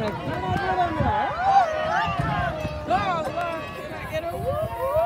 Can I get on there? Lord, Lord, can I get a whoop?